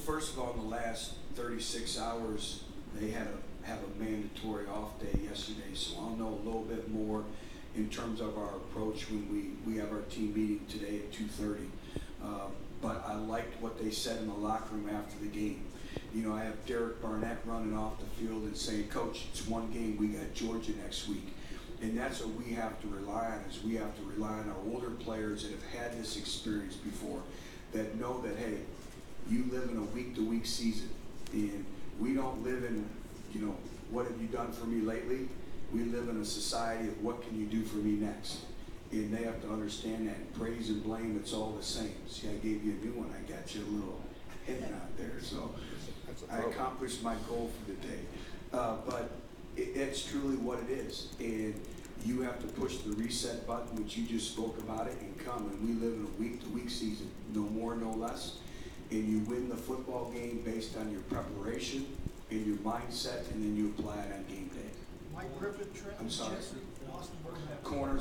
first of all, in the last thirty-six hours, they had a, have a mandatory off day yesterday, so I'll know a little bit more in terms of our approach when we, we have our team meeting today at two thirty. Uh, but I liked what they said in the locker room after the game. You know, I have Derek Barnett running off the field and saying, Coach, it's one game, we got Georgia next week. And that's what we have to rely on, is we have to rely on our older players that have had this experience before, that know that, hey, you live in a week-to-week season, and we don't live in, you know, what have you done for me lately? We live in a society of what can you do for me next? And they have to understand that praise and blame, it's all the same. See, I gave you a new one, I got you a little hint out there, so I accomplished my goal for the day. Uh, but it, it's truly what it is, and you have to push the reset button, which you just spoke about it, and come, and we live in a week-to-week season, no more, no less. And you win the football game based on your preparation and your mindset, and then you apply it on game day. Mike Griffin, Trent I'm sorry. Chesney, Austin Burnett. Corners